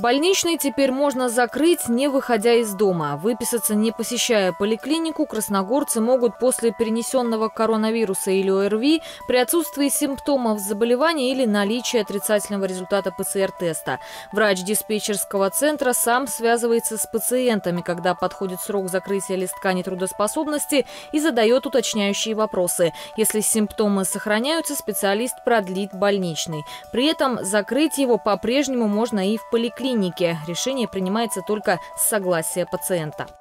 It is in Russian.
Больничный теперь можно закрыть, не выходя из дома. Выписаться, не посещая поликлинику, красногорцы могут после перенесенного коронавируса или ОРВИ при отсутствии симптомов заболевания или наличии отрицательного результата ПЦР-теста. Врач диспетчерского центра сам связывается с пациентами, когда подходит срок закрытия листка нетрудоспособности и задает уточняющие вопросы. Если симптомы сохраняются, специалист продлит больничный. При этом закрыть его по-прежнему можно и в поликлинике. Решение принимается только с согласия пациента.